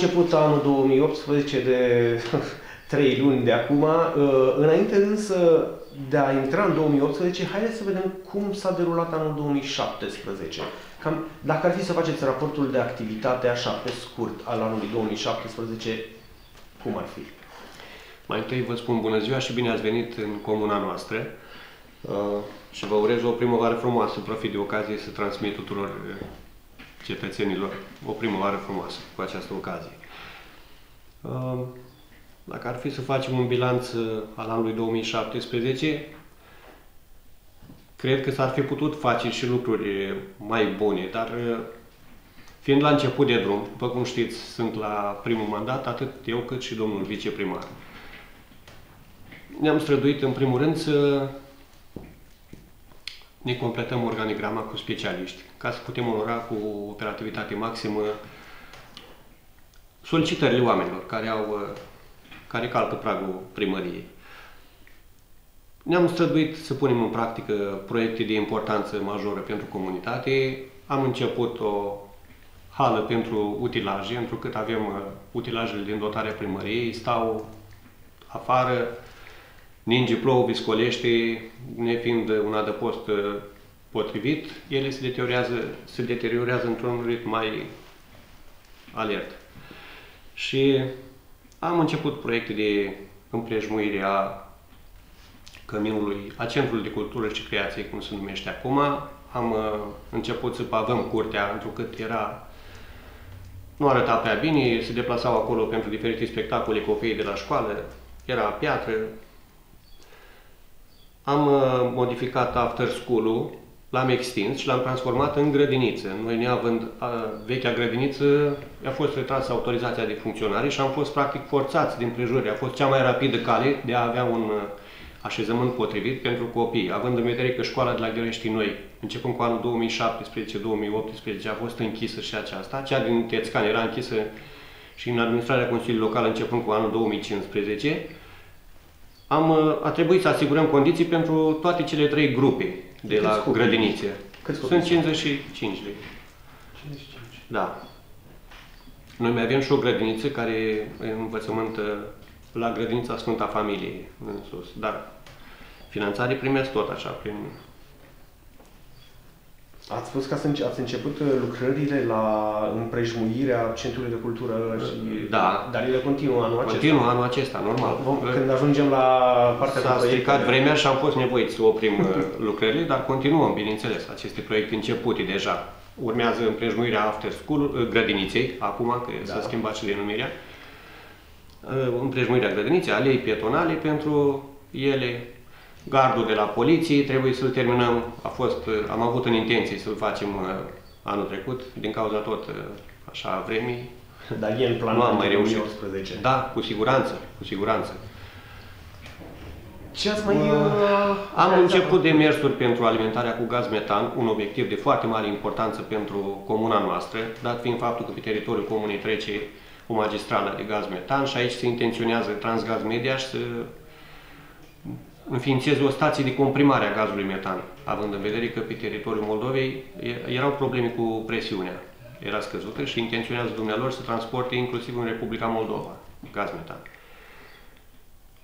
început anul 2018 de trei luni de acum. Uh, înainte însă de a intra în 2018, haideți să vedem cum s-a derulat anul 2017. Cam, dacă ar fi să faceți raportul de activitate așa pe scurt al anului 2017, cum ar fi? Mai întâi vă spun bună ziua și bine ați venit în comuna noastră uh, și vă urez o primăvară frumoasă. Profit de ocazie să transmit tuturor uh, cetățenilor o primăvară frumoasă cu această ocazie. Uh, dacă ar fi să facem un bilanț uh, al anului 2017, cred că s-ar fi putut face și lucruri uh, mai bune, dar uh, fiind la început de drum, după cum știți, sunt la primul mandat, atât eu cât și domnul viceprimar. Ne-am străduit în primul rând să ne completăm organigrama cu specialiști, ca să putem onora cu operativitate maximă solicitările oamenilor care au care calcă pragul primăriei. Ne-am străduit să punem în practică proiecte de importanță majoră pentru comunitate. Am început o hală pentru utilaje, întrucât avem uh, utilajele din dotarea primăriei, stau afară, ninge, plouă, viscolește, nefiind un adăpost uh, potrivit, ele se deteriorează, se deteriorează într-un ritm mai alert. Și am început proiecte de împrejmuire a căminului, a Centrului de Cultură și Creație, cum se numește acum. Am uh, început să pavăm curtea, întrucât era nu arăta prea bine, se deplasau acolo pentru diferite spectacole copiii de la școală, era piatră. Am uh, modificat after school-ul l-am extins și l-am transformat în grădiniță. Noi, neavând a, vechea grădiniță, a fost retrasă autorizația de funcționare și am fost practic forțați din prejurări. A fost cea mai rapidă cale de a avea un așezământ potrivit pentru copii, având în vedere că școala de la Gărești Noi, începând cu anul 2017-2018, a fost închisă și aceasta, cea din Tețcan era închisă și în administrarea Consiliului Local începând cu anul 2015, am, a trebuit să asigurăm condiții pentru toate cele trei grupe de Câți la copii? grădinițe. Câți Sunt 55 de. 55. Da. Noi mai avem și o grădiniță care în învățământ la grădinița Sfânta Familiei în sus, dar finanțare primesc tot așa prin Ați spus că ați început uh, lucrările la împrejmuirea Centrului de Cultură și... Da. Dar ele continuă anul acesta. Continuă anul acesta, normal. Vom, când ajungem la partea S-a stricat vremea și am fost nevoiți să oprim uh, lucrările, dar continuăm, bineînțeles, aceste proiecte începute deja. Urmează împrejmuirea after school, uh, grădiniței, acum că da. s-a schimbat și denumirea. Împrejmuirea grădiniței, alei pietonale pentru ele, Gardul de la poliție trebuie să-l terminăm. A fost, am avut în intenție să-l facem uh, anul trecut, din cauza tot uh, așa vremii. Dar e în plan nu am mai reușit. 2018. Da, cu siguranță, cu siguranță. Ce ați mai... Uh, am început demersuri pentru alimentarea cu gaz metan, un obiectiv de foarte mare importanță pentru comuna noastră, dat fiind faptul că pe teritoriul comunei trece o magistrală de gaz metan și aici se intenționează Transgaz Media și să înființeze o stație de comprimare a gazului metan, având în vedere că pe teritoriul Moldovei erau probleme cu presiunea. Era scăzută și intenționează dumnealor să transporte inclusiv în Republica Moldova gaz metan.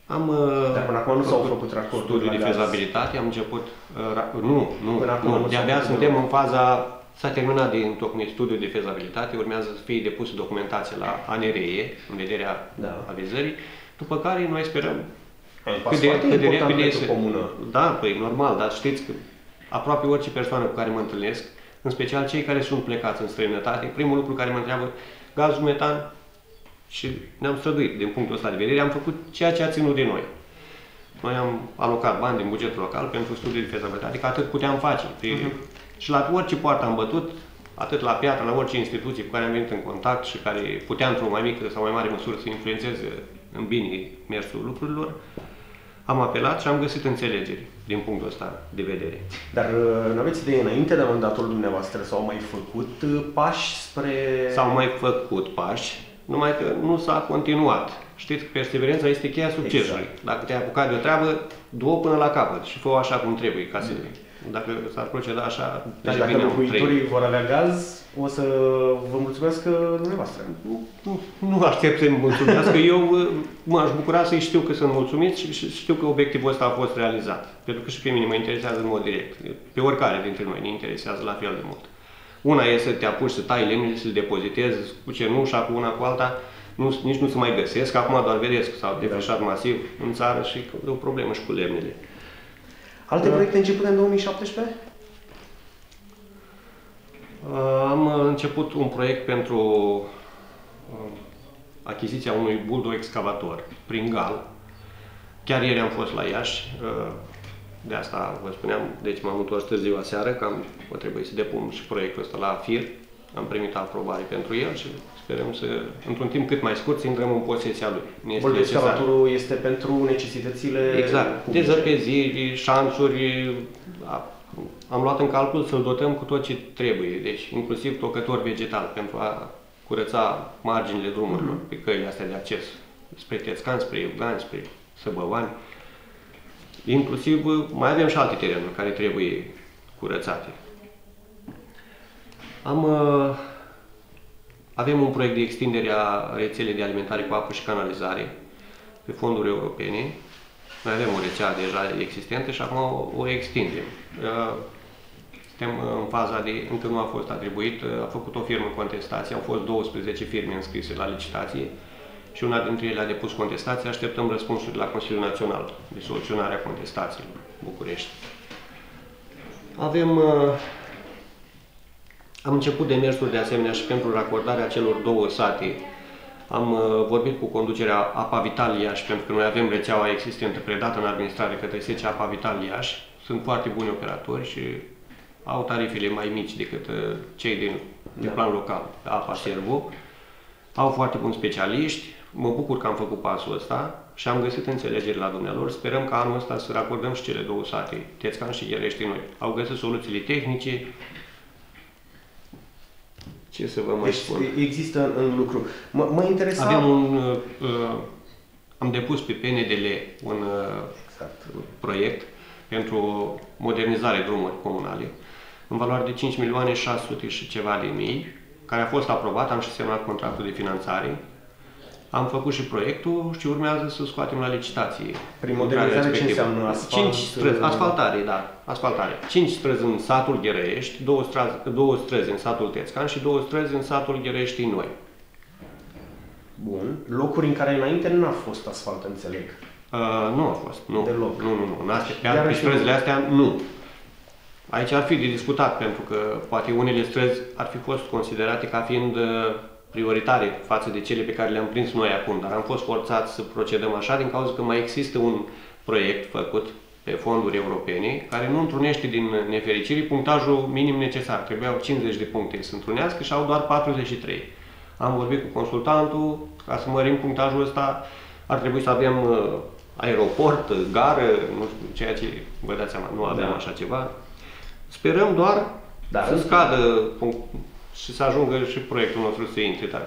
Am uh, Dar până acum nu s-au făcut raporturi studiul de fezabilitate, am început... Uh, nu, nu, până nu, de-abia suntem în faza... S-a terminat de întocmit studiul de fezabilitate, urmează să fie depusă documentație la ANRE, în vederea da. avizării, după care noi sperăm cât de, cât de repede se... comună. Da, păi normal, dar știți că aproape orice persoană cu care mă întâlnesc, în special cei care sunt plecați în străinătate, primul lucru care mă întreabă, gazul metan, și ne-am străduit din punctul ăsta de vedere, am făcut ceea ce a ținut de noi. Noi am alocat bani din bugetul local pentru studii de fezabilitate, că atât puteam face. Pe, uh-huh. Și la orice poartă am bătut, atât la piatră, la orice instituție cu care am venit în contact și care putea într-o mai mică sau mai mare măsură să influențeze în bine mersul lucrurilor, am apelat și am găsit înțelegeri din punctul ăsta de vedere. Dar uh, nu aveți idee, înainte de mandatul dumneavoastră s-au mai făcut uh, pași spre... S-au mai făcut pași, numai că nu s-a continuat. Știți că perseverența este cheia succesului. Exact. Dacă te-ai apucat de o treabă, du până la capăt și fă așa cum trebuie, ca să mm. Dacă s-ar proceda așa, Deci deja dacă veneau locuitorii trei. vor avea gaz, o să vă mulțumesc dumneavoastră. Nu, nu, nu aștept să-mi mulțumească. Eu uh, m-aș bucura să-i știu că sunt mulțumit și și știu că obiectivul ăsta a fost realizat. Pentru că și pe mine mă interesează în mod direct. Pe oricare dintre noi ne interesează la fel de mult. Una e să te apuci să tai lemnele, să le depozitezi cu cenușa, cu una cu alta, nu, nici nu se mai găsesc, acum doar vedeți că s-au defrișat masiv în țară și că e o problemă și cu lemnele. Alte proiecte începute în 2017? Uh, Am uh, început un proiect pentru uh, achiziția unui buldo-excavator prin Gal. Chiar ieri am fost la Iași, uh, de asta vă spuneam, deci m-am întors târziu aseară, că am, o trebuie să depun și proiectul ăsta la FIR. Am primit aprobare pentru el și sperăm să, într-un timp cât mai scurt, să intrăm în posesia lui. Ne este Bolul necesar. excavatorul este pentru necesitățile Exact. publice. Dezăpeziri, șanțuri, a- am luat în calcul să-l dotăm cu tot ce trebuie, deci inclusiv tocător vegetal pentru a curăța marginile drumurilor pe căile astea de acces spre Tețcan, spre Iugani, spre Săbăvani. Inclusiv mai avem și alte terenuri care trebuie curățate. Am, uh, avem un proiect de extindere a rețelei de alimentare cu apă și canalizare pe fonduri europene. Noi avem o rețea deja existentă și acum o, o extindem. Uh, Suntem în faza de, încă nu a fost atribuit, uh, a făcut o firmă contestație, au fost 12 firme înscrise la licitație și una dintre ele a depus contestație, așteptăm răspunsuri de la Consiliul Național de soluționare a contestațiilor, București. Avem, uh, am început demersul de asemenea și pentru racordarea celor două sate am uh, vorbit cu conducerea Apa Vital Iași, pentru că noi avem rețeaua existentă predată în administrare către SECE Apa Vital Iași. Sunt foarte buni operatori și au tarifele mai mici decât uh, cei din, de Da. plan local, Apa Servo. Au foarte buni specialiști. Mă bucur că am făcut pasul ăsta și am găsit înțelegeri la dumnealor. Sperăm că anul ăsta să racordăm și cele două sate, Tețcan și Gherești noi. Au găsit soluțiile tehnice. Ce să vă mai Deci spun? există în, în lucru. Mă, mă interesa... Avem un, uh, uh, am depus pe PNDL un uh, Exact. proiect pentru modernizare drumuri comunale în valoare de 5 milioane 600 și ceva de mii, care a fost aprobat, am și semnat contractul de finanțare. Am făcut și proiectul și urmează să scoatem la licitație. Prin modernizare ce Respectiv. înseamnă? Asfalt? 5 străzi, asfaltare, da, asfaltare. 5 străzi în satul Gherești, două străzi, două străzi în satul Tețcan și două străzi în satul Ghereștii Noi. Bun. Locuri în care înainte nu a fost asfalt, înțeleg. Uh, nu a fost, nu. Deloc. Nu, nu, nu. În astea, pe, Iarăși pe străzile nu. astea, nu. Aici ar fi de discutat, pentru că poate unele străzi ar fi fost considerate ca fiind uh, prioritare față de cele pe care le-am prins noi acum, dar am fost forțați să procedăm așa din cauza că mai există un proiect făcut pe fonduri europene care nu întrunește din nefericire punctajul minim necesar. Trebuiau 50 de puncte să întrunească și au doar 43. Am vorbit cu consultantul, ca să mărim punctajul ăsta, ar trebui să avem uh, aeroport, uh, gară, nu știu, ceea ce vă dați seama, nu avem Da. așa ceva. Sperăm doar Da, să în scadă punct, și să ajungă și proiectul nostru să intre, dar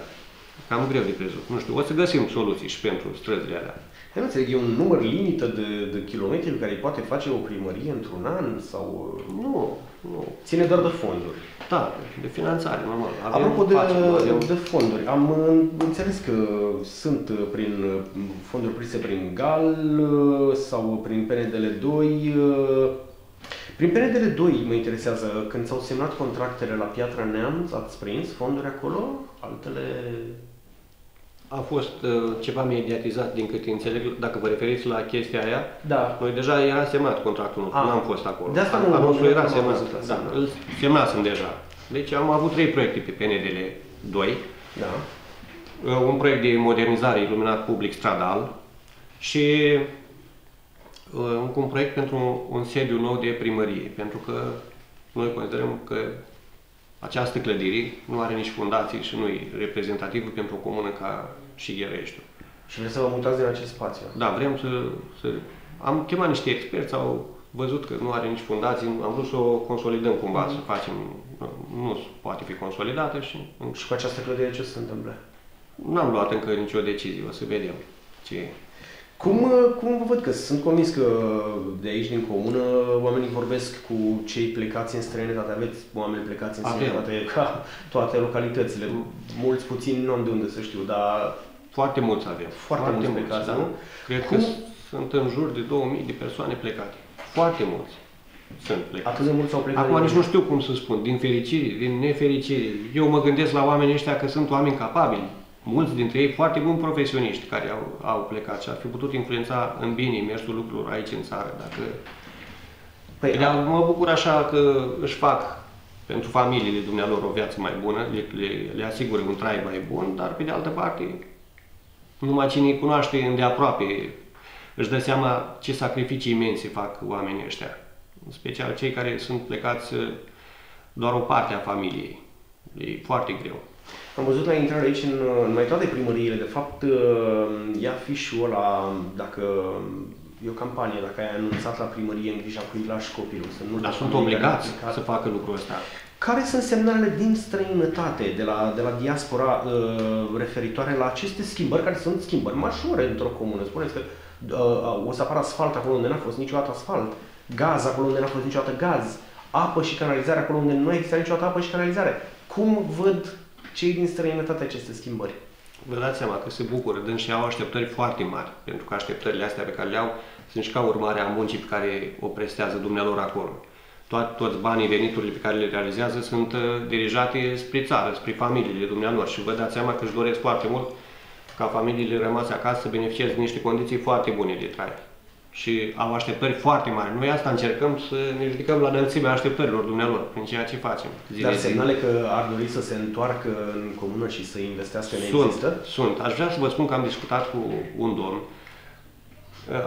cam greu de crezut. Nu știu, o să găsim soluții și pentru străzile alea. Eu nu înțeleg, e un număr limită de, de kilometri pe care îi poate face o primărie într-un an sau... uh, Nu, nu. Ține doar de fonduri. Da, de finanțare, normal. Avem, Apropo de, facem, avem, de fonduri, am uh, înțeles că sunt uh, prin uh, fonduri prise prin GAL uh, sau prin PNDL 2. Uh, Prin PNDL 2 mă interesează, când s-au semnat contractele la Piatra Neamț, ați prins fonduri acolo? Altele... a fost uh, ceva mediatizat din câte înțeleg, dacă vă referiți la chestia aia. Da. Noi deja era semnat contractul nostru, Ah. nu am fost acolo. De asta nu- Anunțul nu era am semnat, văzut asta, da, da. îl semnasem deja. Deci am avut trei proiecte pe PNDL 2. Da. Uh, un proiect de modernizare iluminat public stradal și uh, încă un proiect pentru un sediu nou de primărie, pentru că noi considerăm că această clădire nu are nici fundații și nu e reprezentativă pentru o comună ca și Ghereștiul. Și vreți să vă mutați din acest spațiu. Da, vrem să, să... Am chemat niște experți, au văzut că nu are nici fundații, am vrut să o consolidăm cumva, să facem... Nu poate fi consolidată și Și cu această clădire ce se întâmplă? N-am luat încă nicio decizie, o să vedem ce e. Cum, uh, cum vă văd că sunt convins că de aici din comună oamenii vorbesc cu cei plecați în străinătate, aveți oameni plecați în Avem. străinătate ca toate localitățile, mulți puțini nu am de unde să știu, dar Foarte mulți avem. Foarte mulți plecați, nu? Cred Cum- că sunt în jur de 2000 de persoane plecate. Foarte mulți sunt plecați. atât de mulți au plecat. Acum din- nici nu știu cum să spun, din fericire, din nefericire. Eu mă gândesc la oamenii ăștia că sunt oameni capabili, mulți dintre ei foarte buni profesioniști care au, au plecat și ar fi putut influența în bine mersul lucrurilor aici în țară. Dacă... Păi, Păi, mă bucur așa că își fac pentru familiile dumnealor o viață mai bună, le, le, le asigură un trai mai bun, dar pe de altă parte, numai cine îi cunoaște îndeaproape își dă seama ce sacrificii imense fac oamenii ăștia. În special cei care sunt plecați uh, doar o parte a familiei. E foarte greu. Am văzut la intrare aici în, în mai toate primăriile, de fapt, uh, ia fișul ăla, dacă e o campanie, dacă ai anunțat la primărie în grija cui lași copilul, să nu Dar lași sunt copiii care obligați au plecat. să facă lucrul ăsta. Care sunt semnalele din străinătate, de la, de la diaspora, uh, referitoare la aceste schimbări, care sunt schimbări majore într-o comună? Spuneți că uh, o să apară asfalt acolo unde n-a fost niciodată asfalt, gaz acolo unde n-a fost niciodată gaz, apă și canalizare acolo unde nu a existat niciodată apă și canalizare. Cum văd cei din străinătate aceste schimbări? Vă dați seama că se bucură, dând și au așteptări foarte mari, pentru că așteptările astea pe care le au sunt și ca urmare a muncii pe care o prestează dumnealor acolo. Toat, toți banii, veniturile pe care le realizează sunt uh, dirijate spre țară, spre familiile dumnealor și vă dați seama că își doresc foarte mult ca familiile rămase acasă să beneficieze de niște condiții foarte bune de trai. Și au așteptări foarte mari. Noi asta încercăm să ne ridicăm la înălțimea așteptărilor dumnealor prin ceea ce facem. zi Dar de zi. semnale că ar dori să se întoarcă în comună și să investească ne Sunt, există? sunt. Aș vrea să vă spun că am discutat cu un domn.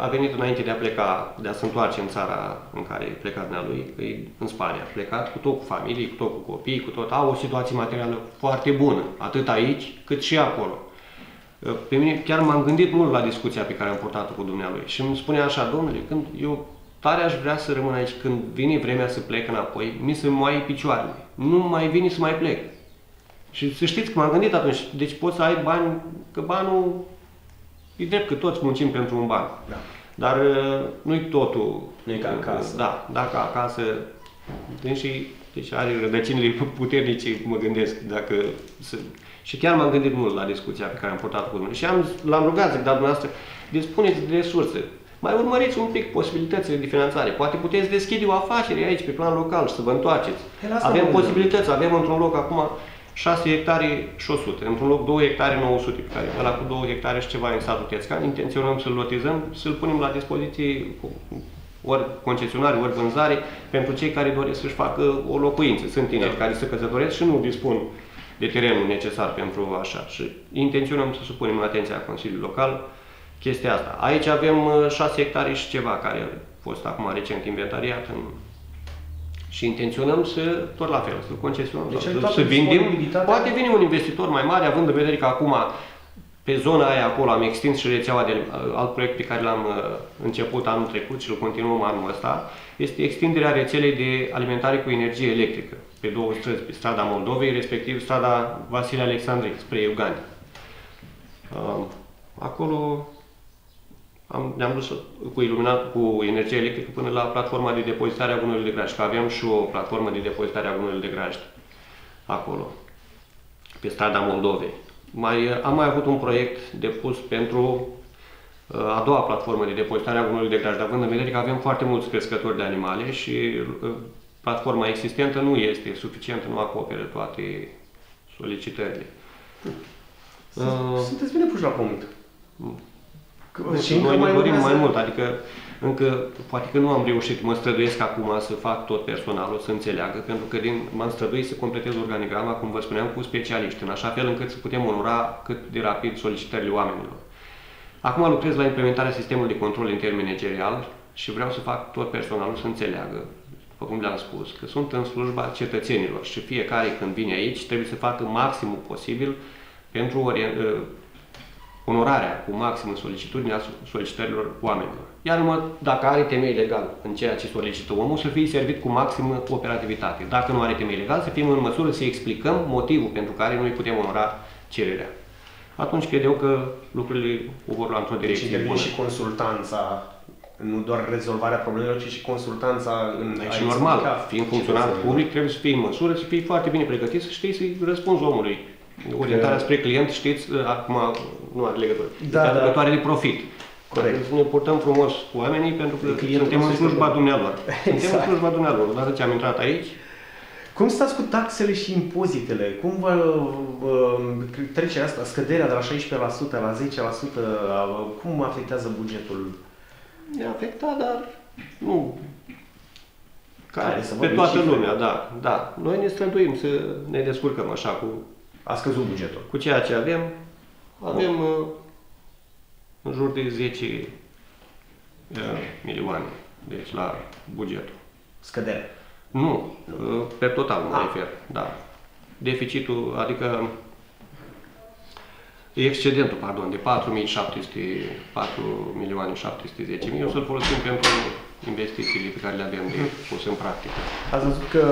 A venit înainte de a pleca, de a se întoarce în țara în care e plecat lui, că e în Spania. A plecat cu tot cu familie, cu tot cu copii, cu tot. Au o situație materială foarte bună, atât aici cât și acolo. Pe mine chiar m-am gândit mult la discuția pe care am purtat-o cu dumnealui și îmi spunea așa, domnule, când eu tare aș vrea să rămân aici, când vine vremea să plec înapoi, mi se mai picioarele. Nu mai vine să mai plec. Și să știți că m-am gândit atunci, deci poți să ai bani, că banul e drept că toți muncim pentru un ban. Da. Dar uh, nu-i totul. Nu e ca acasă. Da, dacă acasă, și deci are rădăcinile puternice, mă gândesc, dacă să... Și chiar m-am gândit mult la discuția pe care am purtat-o cu dumneavoastră. Și am, l-am rugat, zic, dar dumneavoastră, dispuneți de resurse. Mai urmăriți un pic posibilitățile de finanțare. Poate puteți deschide o afacere aici, pe plan local, și să vă întoarceți. Pe la asta Avem mă gândeam. posibilități, avem într-un loc acum 6 hectare și 100, într-un loc 2 hectare 900, pe care ăla cu 2 hectare și ceva în satul Tețcan, intenționăm să-l lotizăm, să-l punem la dispoziție cu- ori concesionare, ori vânzare, pentru cei care doresc să-și facă o locuință. Sunt tineri care se căsătoresc și nu dispun de terenul necesar pentru așa. Și intenționăm să supunem în atenția Consiliului Local chestia asta. Aici avem uh, 6 hectare și ceva care a fost acum recent inventariat în și intenționăm să, tot la fel, să concesionăm, Deci ai să, toată să vindim. disponibilitatea. Poate vine un investitor mai mare, având în vedere că acum pe zona aia acolo am extins și rețeaua de alt proiect pe care l-am uh, început anul trecut și îl continuăm anul ăsta, este extinderea rețelei de alimentare cu energie electrică pe două străzi, pe strada Moldovei, respectiv strada Vasile Alexandrei, spre Eugani. Uh, Acolo am, ne-am dus cu, iluminat, cu energie electrică până la platforma de depozitare a gunoiului de grajd, că aveam și o platformă de depozitare a gunoiului de grajd acolo, pe strada Moldovei. Mai, am mai avut un proiect depus pentru uh, a doua platformă de depozitare a gunoiului de grajd, având în vedere că avem foarte mulți crescători de animale și uh, platforma existentă nu este suficientă, nu acoperă toate solicitările. Uh, Sunteți bine puși la punct. Că- Și încă Noi ne mai dorim urmează- mai mult, adică încă, poate că nu am reușit, mă străduiesc acum să fac tot personalul să înțeleagă, pentru că din, m-am străduit să completez organigrama, cum vă spuneam, cu specialiști, în așa fel încât să putem onora cât de rapid solicitările oamenilor. Acum lucrez la implementarea sistemului de control intermanagerial și vreau să fac tot personalul să înțeleagă, după cum le-am spus, că sunt în slujba cetățenilor și fiecare când vine aici trebuie să facă maximul posibil pentru orien- ă, onorarea cu maximă solicitudinea solicitărilor oamenilor. Iar numai dacă are temei legal în ceea ce solicită omul, să fie servit cu maximă operativitate. Dacă nu are temei legal, să fim în măsură să explicăm motivul pentru care noi putem onora cererea. atunci cred eu că lucrurile o vor lua într-o Deci direcție intervine bună. și consultanța, nu doar rezolvarea problemelor, ci și consultanța în Deci a normal, explica fiind funcționar cetățenilor. public, trebuie să fii în măsură să fii foarte bine pregătit, să știi să-i răspunzi omului. Orientarea spre client, știți, acum nu are legătură. Da, Da, da. aducătoare de profit. Corect. Trebuie să ne purtăm frumos cu oamenii pentru că Clientul suntem în nostru slujba este- dumnealor. Suntem în Exact. slujba dumnealor. Odată ce am intrat aici, Cum stați cu taxele și impozitele? Cum vă uh, trecerea asta, scăderea de la 16% la 10%, uh, cum afectează bugetul? Ne-a afectat, dar nu Care care, să pe vorbim toată cifre. lumea, da, da. Noi ne străduim să ne descurcăm așa cu, A scăzut bugetul. cu ceea ce avem. Avem uh, în jur de 10 uh, milioane, deci la bugetul. Scădere. Nu, uh, pe total mă Ah. refer, da. Deficitul, adică excedentul, pardon, de 4.700, 4 milioane 710 mii, o să-l folosim pentru investițiile pe care le avem de pus în practică. Ați văzut că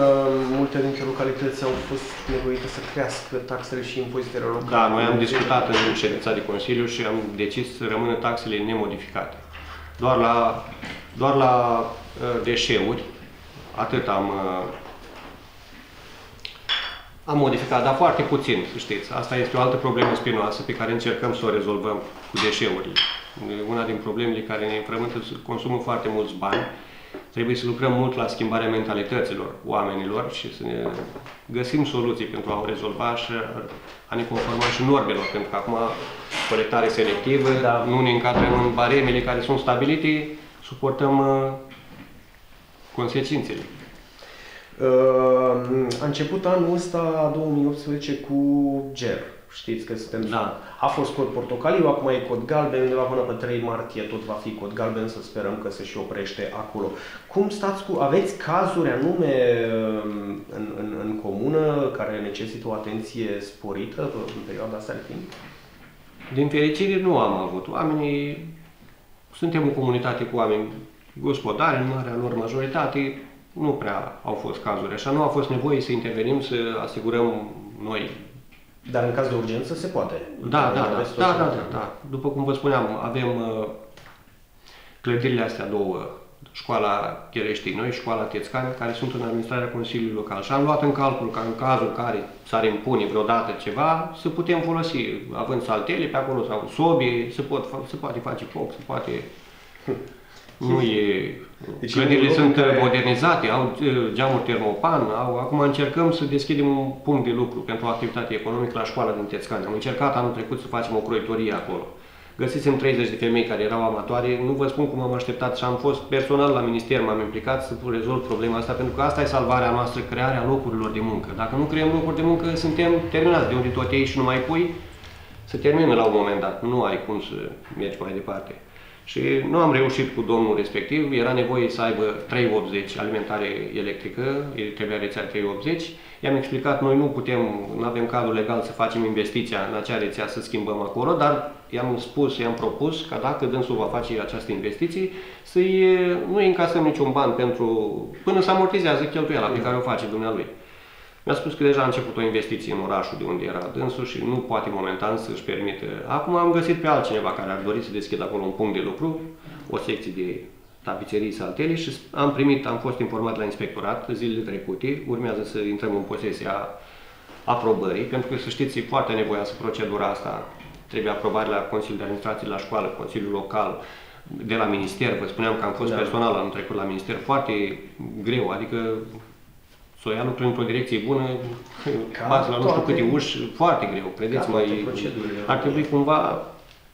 multe dintre localități au fost nevoite să crească taxele și impozitele locale. Da, noi am discutat în ședința de Consiliu și am decis să rămână taxele nemodificate. Doar la, doar la uh, deșeuri, atât am, uh, am modificat, dar foarte puțin, să știți. Asta este o altă problemă spinoasă pe care încercăm să o rezolvăm cu deșeurile. Una din problemele care ne înfrământă consumă foarte mulți bani. Trebuie să lucrăm mult la schimbarea mentalităților oamenilor și să ne găsim soluții pentru a o rezolva și a ne conforma și normelor, pentru că acum colectare selectivă, Da. nu ne încadrăm în baremele care sunt stabilite, suportăm uh, consecințele. Uh, a început anul ăsta, 2018, cu GER. Știți că suntem... Da. A fost cod portocaliu, acum e cod galben, undeva până pe 3 martie tot va fi cod galben, să sperăm că se și oprește acolo. Cum stați cu... Aveți cazuri anume um, în, în, în comună care necesită o atenție sporită în perioada asta de timp? Din fericire nu am avut. Oamenii, suntem o comunitate cu oameni gospodari, în marea lor majoritate, nu prea au fost cazuri. Așa nu a fost nevoie să intervenim, să asigurăm noi. Dar în caz de urgență se poate. Da, da, da, Aveți tot da, ce- da, da, da. După cum vă spuneam, avem uh, clădirile astea două, școala Chereștii Noi, școala Tețcani, care sunt în administrarea Consiliului Local. Și am luat în calcul ca în cazul care s-ar impune vreodată ceva, să putem folosi, având saltele pe acolo sau sobe, se, pot, fa- se poate face foc, se poate... Nu e... Deci Clădirile e un loc sunt în care- modernizate, au uh, geamuri termopan, au, acum încercăm să deschidem un punct de lucru pentru o activitate economică la școala din Tețcani. Am încercat anul trecut să facem o croitorie acolo. Găsisem 30 de femei care erau amatoare, nu vă spun cum am așteptat și am fost personal la minister, m-am implicat să rezolv problema asta, pentru că asta e salvarea noastră, crearea locurilor de muncă. Dacă nu creăm locuri de muncă, suntem terminați de unde tot ei și nu mai pui, se termină la un moment dat, nu ai cum să mergi mai departe. Și nu am reușit cu domnul respectiv, era nevoie să aibă 380 alimentare electrică, el trebuia rețea 380. I-am explicat, noi nu putem, nu avem cadrul legal să facem investiția în acea rețea să schimbăm acolo, dar i-am spus, i-am propus că dacă dânsul va face această investiție, să-i, nu îi încasăm niciun ban pentru, până să amortizează cheltuiala pe care o face dumnealui. Mi-a spus că deja a început o investiție în orașul de unde era dânsul și nu poate momentan să-și permită. Acum am găsit pe altcineva care ar dori să deschidă acolo un punct de lucru, o secție de tapiserii saltele și am primit, am fost informat la inspectorat zilele trecute, urmează să intrăm în posesia aprobării, pentru că să știți, e foarte nevoioasă procedura asta. Trebuie aprobare la Consiliul de Administrație, la școală, Consiliul Local, de la Minister. Vă spuneam că am fost Da. personal anul trecut la Minister, foarte greu, adică să o ia lucrurile într-o direcție bună, Ca bați la nu știu toate- câte uși, foarte greu, credeți-mă, toate e- procedurile. ar trebui cumva,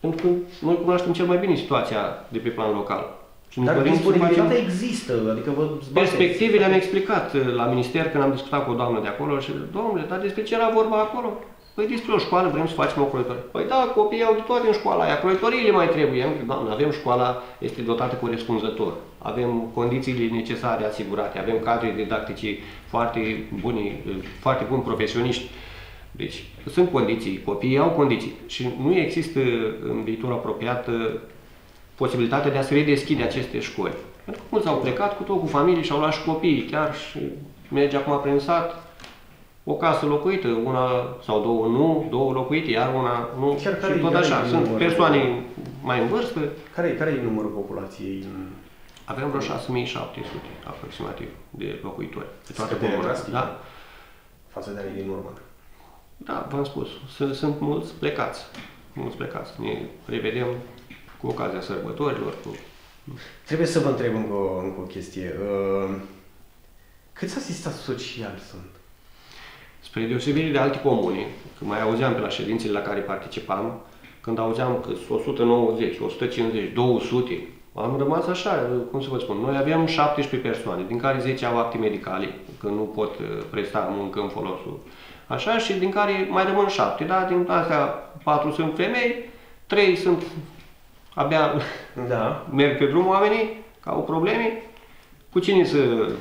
pentru că noi cunoaștem cel mai bine situația de pe plan local. Și ne Dar dorim să disponibilitatea facem- există, adică vă zbateți. Perspectivele am explicat uh, la minister când am discutat cu o doamnă de acolo și domnule, dar despre ce era vorba acolo? Păi despre o școală vrem să facem o croitorie. Păi da, copiii au de toate în școala aia, croitoriile mai trebuie. Am zis, doamnă, avem școala, este dotată corespunzător. Avem condițiile necesare asigurate, avem cadre didactici foarte buni, uh, foarte buni profesioniști. Deci sunt condiții, copiii au condiții și nu există în viitor apropiat uh, posibilitatea de a se redeschide aceste școli. Pentru că mulți au plecat cu tot cu familie și au luat și copiii chiar și merge acum prin sat. o casă locuită, una sau două nu, două locuite, iar una nu. Chiar care și tot e- care așa. e Sunt numărul? persoane mai în vârstă, Care, care e numărul populației? În- avem vreo 6700 aproximativ de locuitori. Pe toată Scădere comuna. drastică. Da. față de anii din urmă? Da, v-am spus, sunt, sunt mulți plecați. Mulți plecați. Ne revedem cu ocazia sărbătorilor, cu Trebuie să vă întreb încă o, încă o chestie. Uh, Câți asistați sociali sunt? Spre deosebire de alte comune, când mai auzeam pe la ședințele la care participam, când auzeam că sunt 190, 150, 200, am rămas așa, cum să vă spun, noi aveam 17 persoane, din care 10 au acte medicale, că nu pot uh, presta muncă în folosul așa, și din care mai rămân 7, da? Din astea 4 sunt femei, 3 sunt abia Da. merg pe drum oamenii, că au probleme, puțini să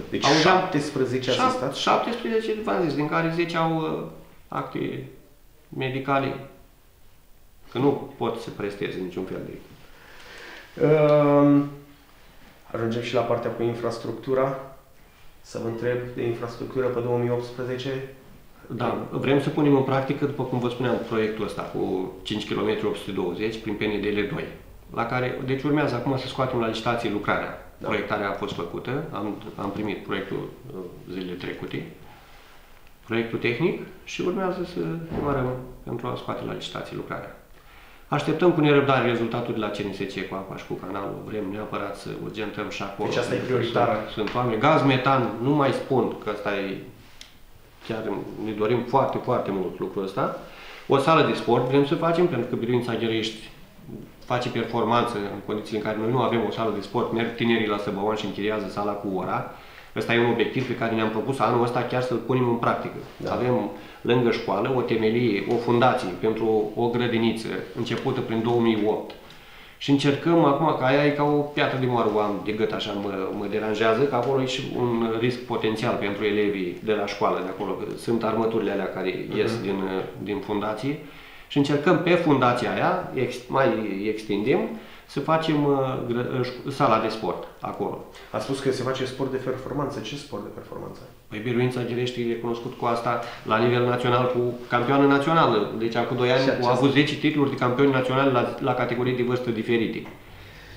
Deci auzeam 17 Șap- asistați? 17, v-am zis, din care 10 au uh, acte medicale, că nu pot să presteze niciun fel de... Uh, Ajungem și la partea cu infrastructura. Să vă întreb de infrastructură pe 2018. Da, vrem să punem în practică, după cum vă spuneam, proiectul ăsta cu 5 km 820 prin PNDL 2, la care, deci urmează acum să scoatem la licitație lucrarea. Da. Proiectarea a fost făcută, am, am primit proiectul uh, zilele trecute, proiectul tehnic și urmează să demarăm pentru a scoate la licitație lucrarea. Așteptăm cu nerăbdare rezultatul de la CNSC cu apa și cu canalul. Vrem neapărat să urgentăm și acolo. Deci asta e Pentru că prioritară. Sunt, sunt oameni. Gaz metan, nu mai spun că asta e chiar ne dorim foarte, foarte mult lucrul ăsta. O sală de sport vrem să facem, pentru că Biruința Gherești face performanță în condițiile în care noi nu avem o sală de sport, merg tinerii la Săbăuan și închiriază sala cu ora. Ăsta e un obiectiv pe care ne-am propus anul ăsta chiar să-l punem în practică. Da. Avem lângă școală o temelie, o fundație pentru o grădiniță începută prin 2008. Și încercăm acum, că aia e ca o piatră de moară, o am de gât, așa mă, mă deranjează, că acolo e și un risc potențial pentru elevii de la școală de acolo, că sunt armăturile alea care ies din, din fundație. Și încercăm pe fundația aia, ex, mai extindem, să facem uh, gră- ș- sala de sport acolo. A spus că se face sport de performanță. Ce sport de performanță? Păi Biruința Girești e recunoscut cu asta la nivel național, cu campioană națională. Deci acum 2 ani Și au aceasta- avut 10 titluri de campioni naționali la, la categorii de vârstă diferite.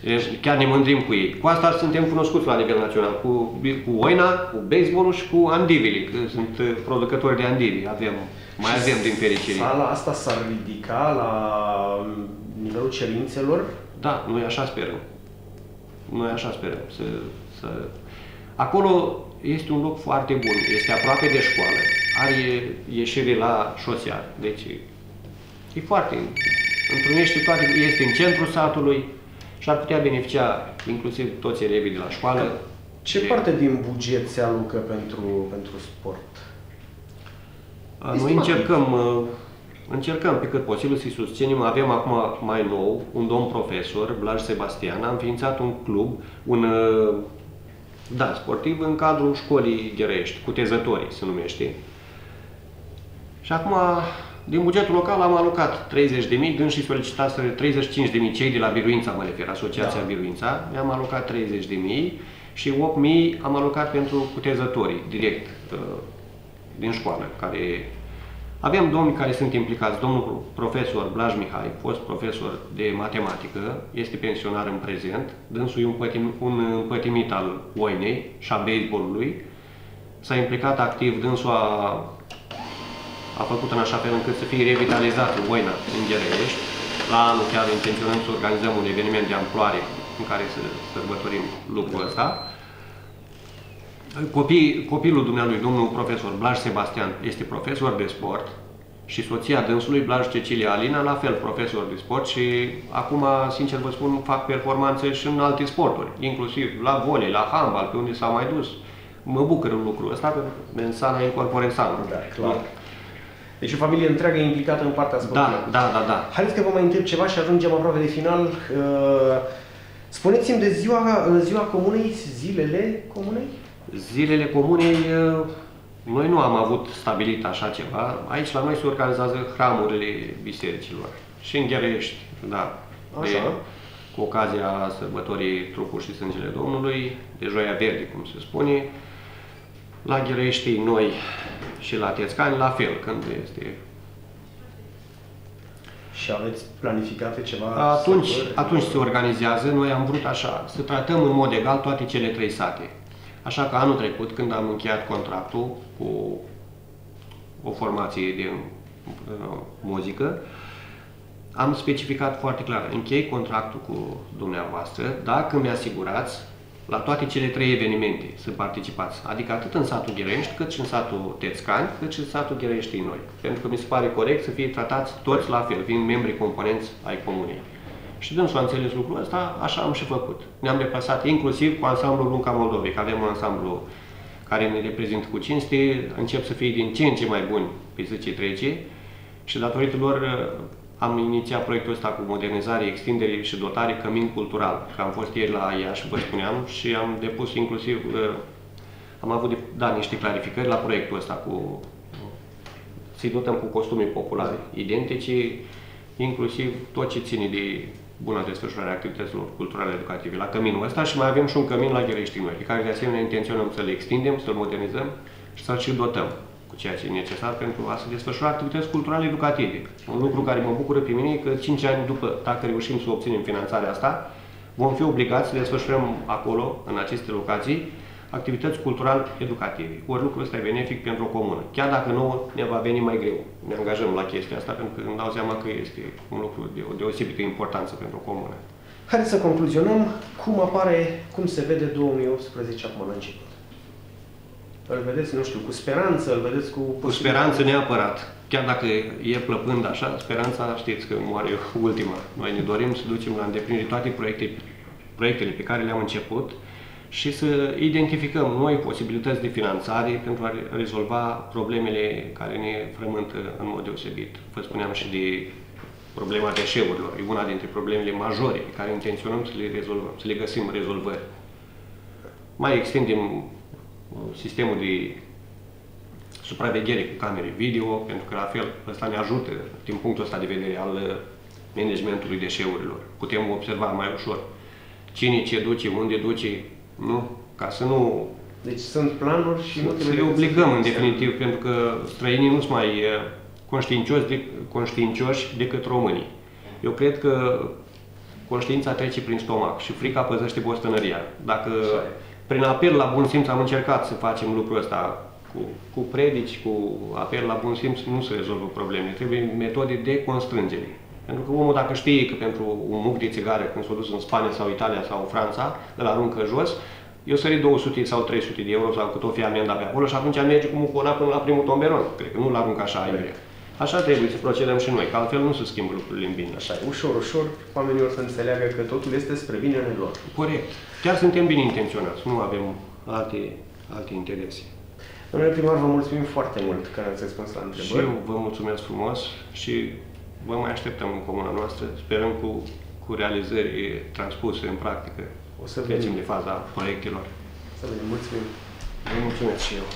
Deci chiar ne mândrim cu ei. Cu asta suntem cunoscuți la nivel național, cu, cu oina, cu baseballul și cu andivili, că sunt uh, producători de andivi. Avem, mai Și avem din fericire. Sala asta s-ar ridica la nivelul cerințelor? Da, noi așa sperăm. Noi așa sperăm. Să, să... Acolo este un loc foarte bun, este aproape de școală, are ieșire la șosea, deci e foarte, întrunește toate, este în centrul satului și ar putea beneficia inclusiv toți elevii de la școală. Ce de- parte din buget se alocă pentru, pentru sport? A, Noi Estimativ. încercăm, uh, încercăm pe cât posibil să-i susținem. Avem acum mai nou un domn profesor, Blaj Sebastian, a înființat un club, un uh, da, sportiv în cadrul școlii Gherești, Cutezătorii se numește. Și acum, din bugetul local am alocat 30.000, dând și solicitaseră 35.000 cei de la Biruința, mă refer, Asociația Da. Biruința. Mi-am alocat 30.000 și 8.000 am alocat pentru cutezătorii, direct, uh, din școală, care avem domni care sunt implicați. Domnul profesor Blaj Mihai, fost profesor de matematică, este pensionar în prezent. Dânsul e un, pătim, un împătimit al oinei și a baseballului. S-a implicat activ, dânsul a, a făcut în așa fel încât să fie revitalizată oina în Gherești. La anul chiar intenționăm să organizăm un eveniment de amploare în care să sărbătorim lucrul ăsta. Copii, copilul dumnealui, domnul profesor Blaj Sebastian, este profesor de sport și soția dânsului, Blaj Cecilia Alina, la fel profesor de sport și acum, sincer vă spun, fac performanțe și în alte sporturi, inclusiv la volei, la handbal, pe unde s-au mai dus. Mă bucur în lucrul ăsta, pentru că mensana incorpore sana. Da, clar. Deci o familie întreagă implicată în partea sportivă. Da, da, da, da. Haideți că vă mai întreb ceva și ajungem aproape de final. Uh, Spuneți-mi de ziua, ziua comunei, zilele comunei? Zilele comunei, eh, noi nu am avut stabilit așa ceva. Aici la noi se organizează hramurile bisericilor. Și în Gherești, da. De, Așa. cu ocazia sărbătorii Trupul și Sângele Domnului, de Joia Verde, cum se spune. La Ghereștii noi și la Tețcani, la fel, când este și aveți planificate ceva? Atunci, atunci se organizează. Noi am vrut așa, să tratăm în mod egal toate cele trei sate. Așa că anul trecut, când am încheiat contractul cu o formație de uh, muzică, am specificat foarte clar, închei contractul cu dumneavoastră dacă mi-asigurați la toate cele trei evenimente să participați, adică atât în satul Gherești, cât și în satul Tețcani, cât și în satul Ghereștii noi. Pentru că mi se pare corect să fie tratați toți la fel, fiind membri componenți ai comunei. Și dânsul a înțeles lucrul ăsta, așa am și făcut. Ne-am deplasat inclusiv cu ansamblul Lunca Moldovei, că avem un ansamblu care ne reprezintă cu cinste, încep să fie din ce în ce mai buni pe zi ce trece și datorită lor am inițiat proiectul ăsta cu modernizare, extindere și dotare cămin cultural. Că am fost ieri la Iași, vă spuneam, și am depus inclusiv, uh, am avut da, niște clarificări la proiectul ăsta cu să-i dotăm cu costume populare identice, inclusiv tot ce ține de bună desfășurare a activităților culturale educative la căminul ăsta și mai avem și un cămin la Ghereștii Noi, pe care de asemenea intenționăm să le extindem, să-l modernizăm și să-l și dotăm ceea ce e necesar pentru a se desfășura activități culturale educative. Un lucru care mă bucură pe mine e că 5 ani după, dacă reușim să obținem finanțarea asta, vom fi obligați să desfășurăm acolo, în aceste locații, activități cultural educative. Ori lucrul ăsta e benefic pentru o comună. Chiar dacă nouă ne va veni mai greu. Ne angajăm la chestia asta pentru că îmi dau seama că este un lucru de o deosebită importanță pentru o comună. Haideți să concluzionăm cum apare, cum se vede 2018 acum la început. Îl vedeți, nu știu, cu speranță, îl vedeți cu... Cu speranță neapărat. Chiar dacă e plăpând așa, speranța știți că moare ultima. Noi ne dorim să ducem la îndeplinire toate proiecte, proiectele pe care le-am început și să identificăm noi posibilități de finanțare pentru a rezolva problemele care ne frământă în mod deosebit. Vă spuneam și de problema deșeurilor. E una dintre problemele majore pe care intenționăm să le, rezolvăm, să le găsim rezolvări. Mai extindem sistemul de supraveghere cu camere video, pentru că la fel ăsta ne ajută din punctul ăsta de vedere al uh, managementului deșeurilor. Putem observa mai ușor cine ce duce, unde duce, nu? Ca să nu... Deci sunt planuri și nu Să le obligăm în definitiv, pentru că străinii nu sunt mai uh, conștiincioși, de, conștiincioși decât românii. Eu cred că conștiința trece prin stomac și frica păzește bostănăria. Dacă prin apel la bun simț am încercat să facem lucrul ăsta cu, cu predici, cu apel la bun simț, nu se rezolvă probleme. Trebuie metode de constrângere. Pentru că omul dacă știe că pentru un muc de țigară, când s-a dus în Spania sau Italia sau Franța, îl aruncă jos, eu sări 200 sau 300 de euro sau cât o fi amenda pe acolo și atunci merge cu mucul până la primul tomberon. Cred că nu-l aruncă așa aiurea. Așa trebuie să procedăm și noi, că altfel nu se schimbă lucrurile în bine. Așa, ușor, ușor, oamenii o să înțeleagă că totul este spre binele lor. Corect. Chiar suntem bine intenționați, nu avem alte, alte interese. Domnule primar, vă mulțumim foarte mult că ați răspuns la întrebări. Și eu vă mulțumesc frumos și vă mai așteptăm în comuna noastră, sperăm cu, cu realizări transpuse în practică. O să trecem de faza proiectelor. Să vedem, mulțumim. Vă mulțumesc și eu.